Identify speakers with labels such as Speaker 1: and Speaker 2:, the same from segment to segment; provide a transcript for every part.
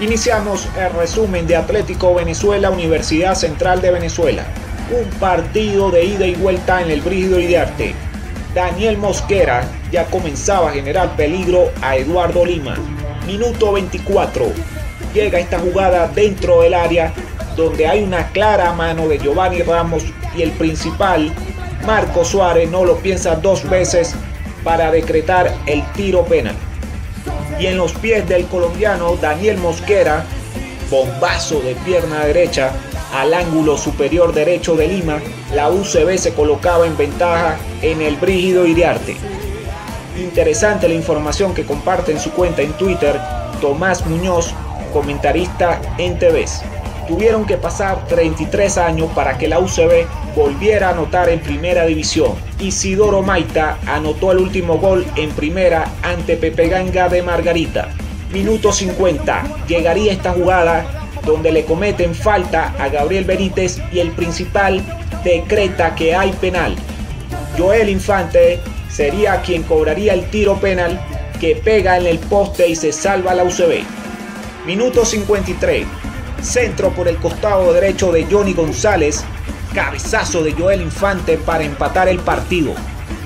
Speaker 1: Iniciamos el resumen de Atlético Venezuela, Universidad Central de Venezuela. Un partido de ida y vuelta en el Brígido y de Arte. Daniel Mosquera ya comenzaba a generar peligro a Eduardo Lima. Minuto 24. Llega esta jugada dentro del área donde hay una clara mano de Giovanni Ramos y el principal, Marco Suárez, no lo piensa dos veces para decretar el tiro penal. Y en los pies del colombiano Daniel Mosquera, bombazo de pierna derecha al ángulo superior derecho de Lima, la UCB se colocaba en ventaja en el Brígido Iriarte. Interesante la información que comparte en su cuenta en Twitter Tomás Muñoz, comentarista en TVs. Tuvieron que pasar 33 años para que la UCB volviera a anotar en primera división. Isidoro Maita anotó el último gol en primera ante Pepe Ganga de Margarita. Minuto 50. Llegaría esta jugada donde le cometen falta a Gabriel Benítez y el principal decreta que hay penal. Joel Infante sería quien cobraría el tiro penal que pega en el poste y se salva la UCB. Minuto 53. Centro por el costado derecho de Johnny González. Cabezazo de Joel Infante para empatar el partido.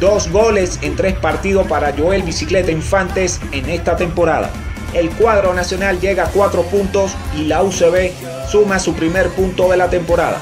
Speaker 1: Dos goles en tres partidos para Joel Bicicleta Infantes en esta temporada. El cuadro nacional llega a cuatro puntos y la UCB suma su primer punto de la temporada.